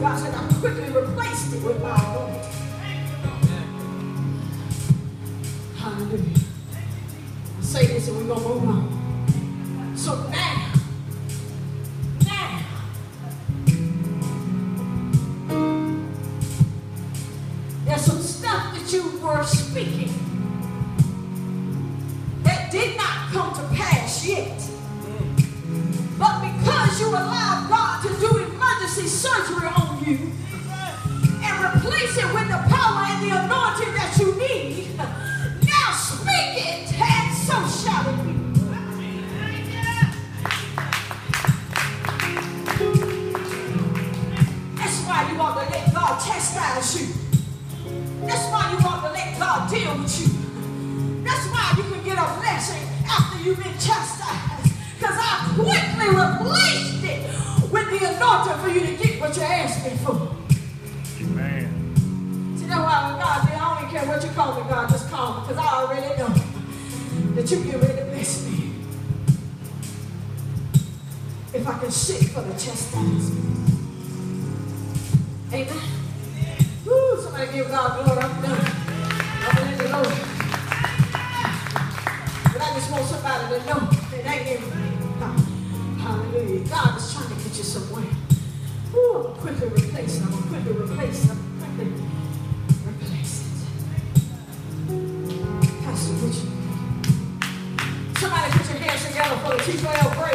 God said, I quickly replaced it with my own. Hallelujah. I say this and we're going to move on. So now, now, there's some stuff that you were speaking that did not come to pass yet. But because you allowed God to do emergency surgery on you and replace it with the power and the anointing that you need, now speak it and so shall it be. That's why you want to let God chastise you. That's why you want to let God deal with you. That's why you can get a blessing after you've been chastised. Because I quickly replaced it with the anointing for you to get what you asked me for. Amen. See, that's why when God said, I don't even care what you call me, God, just call me. Because I already know that you get ready to bless me. If I can sit for the chastisement. Amen. Woo, somebody give God glory. I'm done. I'm in the Lord. But I just want somebody to know that ain't quick to replace them. I'm quick to replace them. I'm quick to replace it. Pastor, would you? Somebody put your hands together for the T12 prayer.